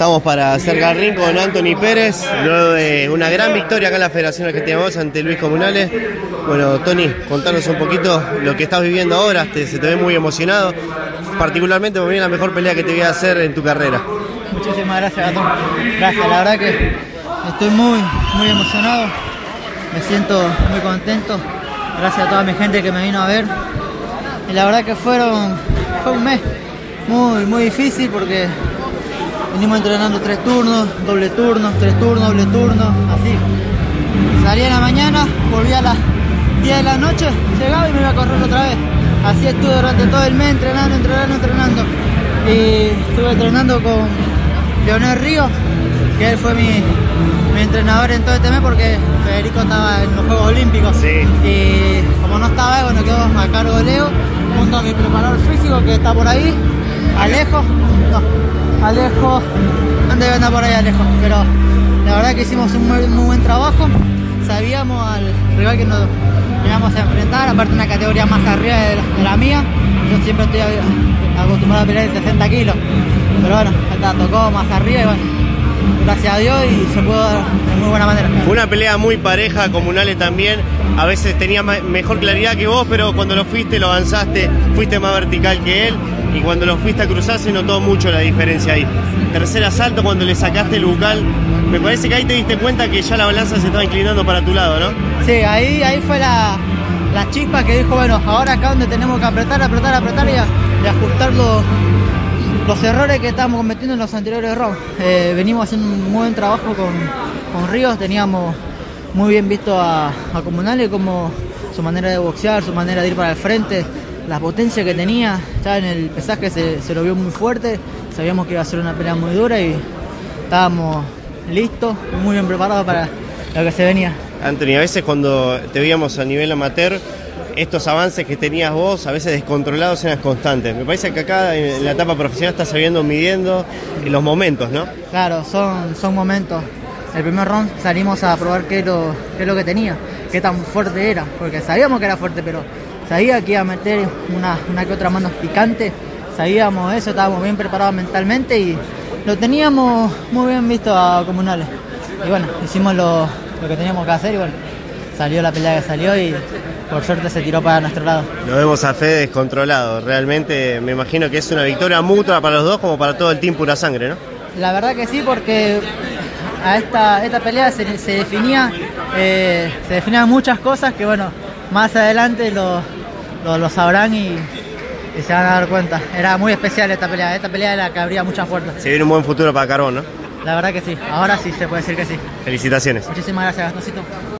Estamos para hacer Garrín con Anthony Pérez, luego de una gran victoria acá en la Federación Argentina Box ante Luis Comunales. Bueno, Tony, contanos un poquito lo que estás viviendo ahora, te- se te ve muy emocionado, particularmente porque viene la mejor pelea que te voy a hacer en tu carrera. Muchísimas gracias, Gatón. Gracias, la verdad que estoy muy, muy emocionado. Me siento muy contento. Gracias a toda mi gente que me vino a ver. Y la verdad que fueron, fue un mes muy, muy difícil porque venimos entrenando tres turnos, doble turno, tres turnos, doble turno, así. Salía en la mañana, volvía a las 10 de la noche, llegaba y me iba a correr otra vez. Así estuve durante todo el mes entrenando, entrenando, entrenando. Y estuve entrenando con Leonel Ríos, que él fue mi, mi entrenador en todo este mes porque Federico estaba en los Juegos Olímpicos. Sí. Y como no estaba bueno, quedó a cargo de Leo, junto a mi preparador físico que está por ahí, Alejo. No, Alejo, debe andar por ahí Alejo, pero la verdad que hicimos un muy, buen trabajo. Sabíamos al rival que nos íbamos a enfrentar, aparte una categoría más arriba de la, de mía. Yo siempre estoy acostumbrado a pelear en 60 kilos, pero bueno, esta tocó más arriba y bueno, gracias a Dios y se pudo dar de muy buena manera. Fue una pelea muy pareja, Comunales también, a veces tenía mejor claridad que vos, pero cuando lo fuiste, lo avanzaste, fuiste más vertical que él, y cuando lo fuiste a cruzar se notó mucho la diferencia ahí. Tercer asalto, cuando le sacaste el bucal, me parece que ahí te diste cuenta que ya la balanza se estaba inclinando para tu lado, ¿no? Sí, ahí, ahí fue la, la chispa que dijo, bueno, ahora acá donde tenemos que apretar, apretar, apretar y, ajustar los, los errores que estábamos cometiendo en los anteriores rounds. Eh, venimos haciendo un muy buen trabajo con, con Ríos, teníamos muy bien visto a, a Comunales como su manera de boxear, su manera de ir para el frente, la potencia que tenía, ya en el pesaje se, se lo vio muy fuerte, sabíamos que iba a ser una pelea muy dura y estábamos listos, muy bien preparados para lo que se venía. Anthony, a veces cuando te veíamos a nivel amateur, estos avances que tenías vos, a veces descontrolados, eran constantes. Me parece que acá en la etapa profesional estás sabiendo midiendo los momentos, ¿no? Claro, son, son momentos. El primer round salimos a probar qué es, lo, qué es lo que tenía, qué tan fuerte era, porque sabíamos que era fuerte, pero sabía que iba a meter una, una que otra mano picante, sabíamos eso, estábamos bien preparados mentalmente y lo teníamos muy bien visto a Comunales. Y bueno, hicimos lo, lo que teníamos que hacer y bueno, salió la pelea que salió y por suerte se tiró para nuestro lado. Lo vemos a Fede descontrolado. Realmente me imagino que es una victoria mutua para los dos como para todo el team pura sangre, ¿no? La verdad que sí, porque a esta, esta pelea se, se definía, eh, se definían muchas cosas que bueno, más adelante lo, lo, lo sabrán y, y se van a dar cuenta. Era muy especial esta pelea, esta pelea era que abría muchas puertas. Se viene un buen futuro para Carbón, ¿no? La verdad que sí, ahora sí se puede decir que sí. Felicitaciones. Muchísimas gracias, Gastoncito.